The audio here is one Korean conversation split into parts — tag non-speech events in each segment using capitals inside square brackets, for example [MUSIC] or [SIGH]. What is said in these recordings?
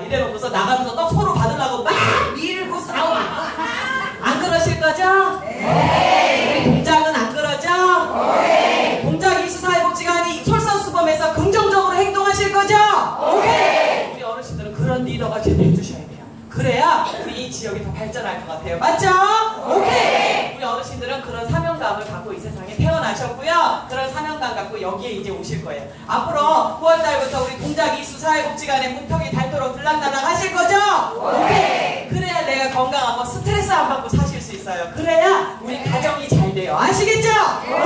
이래놓고서 나가면서 떡 서로 받으려고 막 밀고 싸우고 안 그러실 거죠? 우리 동작은 안 그러죠? 동작 이수사회복지관이 솔선수범해서 긍정적으로 행동하실 거죠? 우리 어르신들은 그런 리더가 제대로 해주셔야 돼요. 그래야 우리 이 지역이 더 발전할 것 같아요. 맞죠? 오케이! 우리 어르신들은 그런 사명감을 갖고 이 세상에 태어나셨고요. 여기에 이제 오실 거예요. 앞으로 9월달부터 우리 동작 이수 사회복지관의 문턱이 닳도록 들락날락 하실 거죠? 오케이! 그래야 내가 건강하고 뭐 스트레스 안 받고 사실 수 있어요. 그래야 우리 가정이 잘 돼요. 아시겠죠?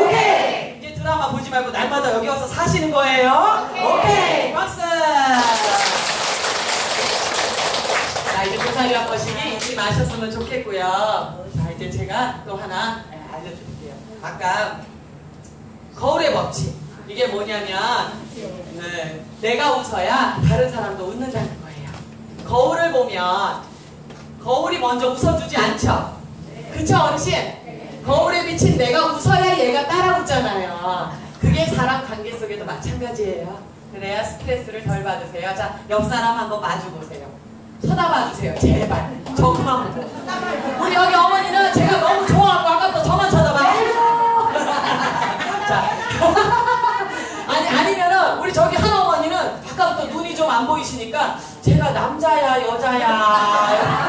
오케이! 이제 드라마 보지 말고 날마다 여기 와서 사시는 거예요. 오케이! 박수! 자, 이제 조사리한 거시기 잊지 마셨으면 좋겠고요. 자, 이제 제가 또 하나 예, 알려드릴게요. 아까 거울의 법칙. 이게 뭐냐면, 네, 내가 웃어야 다른 사람도 웃는다는 거예요. 거울을 보면, 거울이 먼저 웃어주지 않죠? 그쵸, 어르신? 거울에 비친 내가 웃어야 얘가 따라 웃잖아요. 그게 사람 관계 속에도 마찬가지예요. 그래야 스트레스를 덜 받으세요. 자, 옆 사람 한번 마주보세요. 쳐다봐 주세요. 제발. 저 그만 보고. 우리 여기 어머니는 제가 너무 좋아하고 아까부터 저만 쳐다봐요. [LAUGHS] 자. 아니, 아니면은 우리 저기 한 어머니는 아까부터 눈이 좀 안 보이시니까 제가 남자야, 여자야.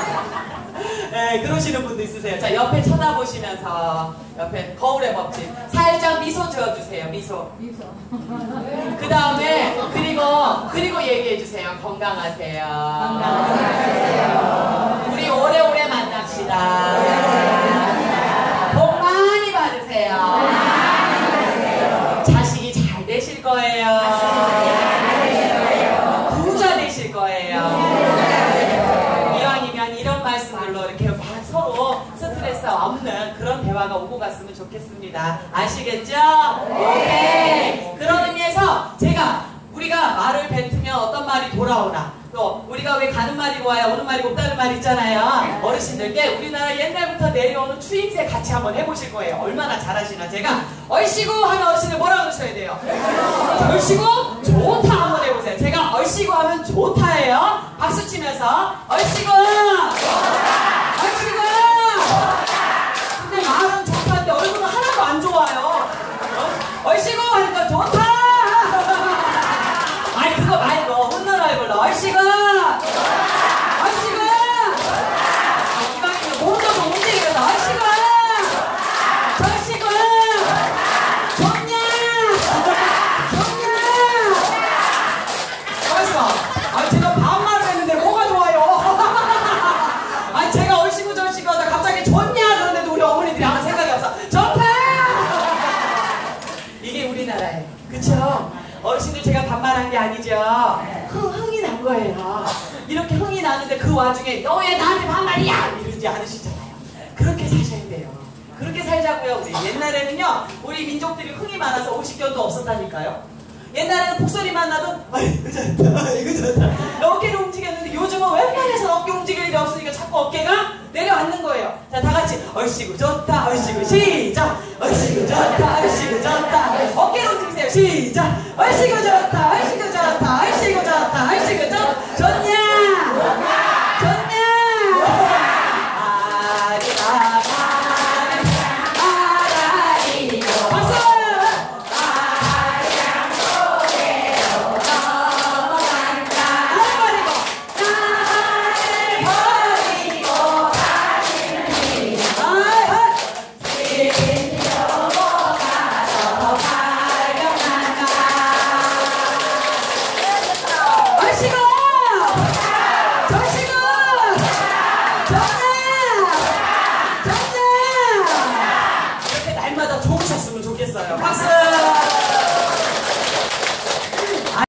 네, [LAUGHS] 그러시는 분도 있으세요. 자, 옆에 쳐다보시면서 옆에 거울의 법칙. 살짝 미소 지어주세요. 미소. [LAUGHS] 그 다음에 그리고 그리고 얘기해 주세요. 건강하세요. 우리 없는 그런 대화가 오고 갔으면 좋겠습니다. 아시겠죠? 오케이. 그런 의미에서 제가 우리가 말을 뱉으면 어떤 말이 돌아오나 또 우리가 왜 가는 말이 와야 오는 말이 없다는 말 있잖아요. 어르신들께 우리나라 옛날부터 내려오는 추임새 같이 한번 해보실 거예요. 얼마나 잘하시나 제가 얼씨구 하는 어르신을 뭐라 그러셔야 돼요? 얼씨구 좋다 한번 해보세요. 제가 얼씨구 하면 좋다예요. 박수 치면서 얼씨구 근데 말은 좋다는데 얼굴은 하나도 안 좋아요. 어? 얼씨구 하니까 좋다. 아니 그거 말고 혼나라 이걸로 얼씨구 얼씨구 이방인은 몸도 못 움직이면서 얼씨구 얼씨구 좋냐 좋냐 벌써 아 제가 반말을 했는데 뭐가 좋아요 아니 제가 얼씨구 절씨구 하다 갑자기 좋냐 그러는데도 우리 어머니들이 아무 생각이 없어 좋다 이게 우리나라예요 그쵸? 반말한 게 아니죠. 흥, 흥이 난 거예요. 이렇게 흥이 나는데 그 와중에 너 왜 나한테 반말이야! 이러지 않으시잖아요. 그렇게 사셔야 돼요. 그렇게 살자고요 우리. 옛날에는요 우리 민족들이 흥이 많아서 오십견도 없었다니까요. 옛날에는 북소리만 나도 아이고 좋다 아이고 좋다. 어깨를 움직였는데 요즘은 웬만해서 어깨 움직일 일이 없으니까 자꾸 어깨가 내려앉는 거예요. 자 다같이 얼씨구 좋다 얼씨구 시작! 얼씨구 좋다 얼씨구 좋다. 움직이세요 시작. 얼씨구 좋다 얼씨구 좋다 얼씨구 좋다 얼씨구 좋 좋냐